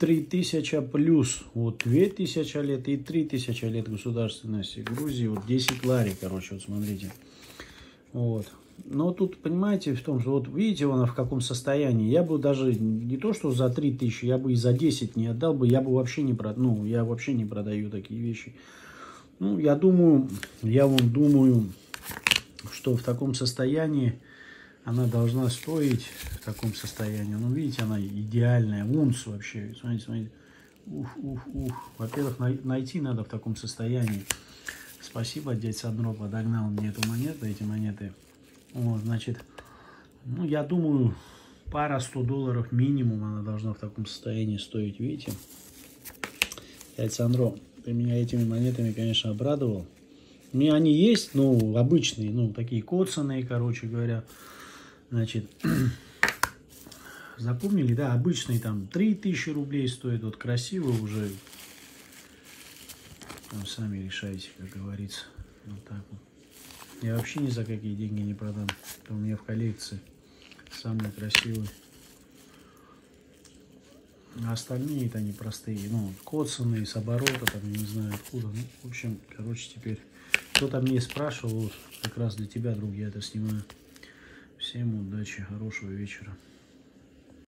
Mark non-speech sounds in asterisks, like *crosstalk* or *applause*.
3000 плюс. Вот 2000 лет и 3000 лет государственности Грузии. Вот 10 лари, короче, вот смотрите. Вот. Но тут, понимаете, в том, что вот видите, она в каком состоянии. Я бы даже не то, что за 3000, я бы и за 10 не отдал бы. Я бы вообще не продал. Ну, я вообще не продаю такие вещи. Ну, я думаю, я вон думаю, что в таком состоянии она должна стоить в таком состоянии. Ну, видите, она идеальная, унц вообще. Смотрите, смотрите. Ух, ух, ух. Во-первых, найти надо в таком состоянии. Спасибо, дядя Сандро подогнал мне эту монету, эти монеты. Вот, значит, ну, я думаю, пара 100 долларов минимум она должна в таком состоянии стоить, видите? Дядя Сандро, ты меня этими монетами, конечно, обрадовал. У меня они есть, ну, обычные, ну, такие коцанные, короче говоря. Значит, *clears throat* запомнили, да, обычные там 3000 рублей стоят, вот красиво уже. Там сами решайте, как говорится. Вот так вот. Я вообще ни за какие деньги не продам. Это у меня в коллекции самый красивый. А остальные это они простые, ну, коцанные, с оборота, там, не знаю откуда. Ну, в общем, короче, теперь кто-то мне спрашивал, вот, как раз для тебя, друг, я это снимаю. Всем удачи, хорошего вечера.